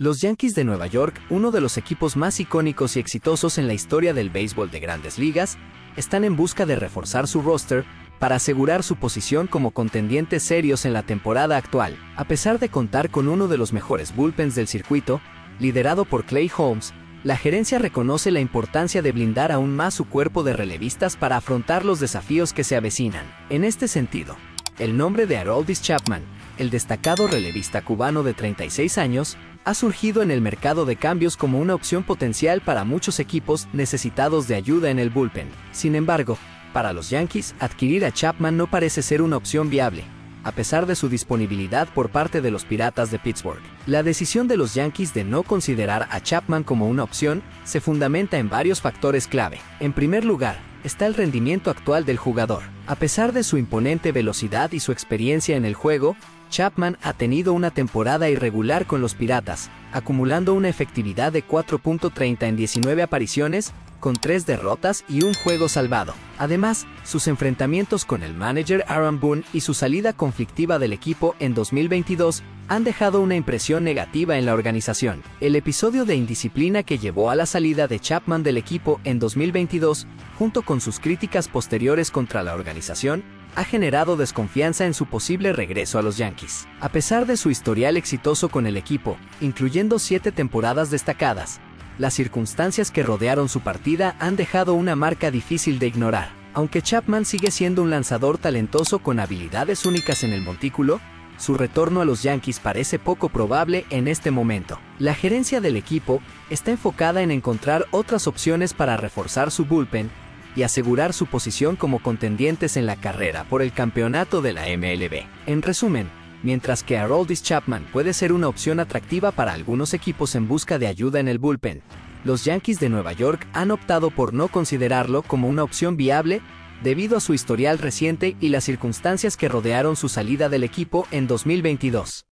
Los Yankees de Nueva York, uno de los equipos más icónicos y exitosos en la historia del béisbol de grandes ligas, están en busca de reforzar su roster para asegurar su posición como contendientes serios en la temporada actual. A pesar de contar con uno de los mejores bullpens del circuito, liderado por Clay Holmes, la gerencia reconoce la importancia de blindar aún más su cuerpo de relevistas para afrontar los desafíos que se avecinan. En este sentido, el nombre de Haroldis Chapman, el destacado relevista cubano de 36 años, ha surgido en el mercado de cambios como una opción potencial para muchos equipos necesitados de ayuda en el bullpen. Sin embargo, para los Yankees, adquirir a Chapman no parece ser una opción viable, a pesar de su disponibilidad por parte de los Piratas de Pittsburgh. La decisión de los Yankees de no considerar a Chapman como una opción se fundamenta en varios factores clave. En primer lugar, está el rendimiento actual del jugador. A pesar de su imponente velocidad y su experiencia en el juego, Chapman ha tenido una temporada irregular con los Piratas, acumulando una efectividad de 4.30 en 19 apariciones, con 3 derrotas y un juego salvado. Además, sus enfrentamientos con el manager Aaron Boone y su salida conflictiva del equipo en 2022 han dejado una impresión negativa en la organización. El episodio de indisciplina que llevó a la salida de Chapman del equipo en 2022, junto con sus críticas posteriores contra la organización, ha generado desconfianza en su posible regreso a los Yankees. A pesar de su historial exitoso con el equipo, incluyendo siete temporadas destacadas, las circunstancias que rodearon su partida han dejado una marca difícil de ignorar. Aunque Chapman sigue siendo un lanzador talentoso con habilidades únicas en el montículo, su retorno a los Yankees parece poco probable en este momento. La gerencia del equipo está enfocada en encontrar otras opciones para reforzar su bullpen y asegurar su posición como contendientes en la carrera por el campeonato de la MLB. En resumen, mientras que Haroldis Chapman puede ser una opción atractiva para algunos equipos en busca de ayuda en el bullpen, los Yankees de Nueva York han optado por no considerarlo como una opción viable debido a su historial reciente y las circunstancias que rodearon su salida del equipo en 2022.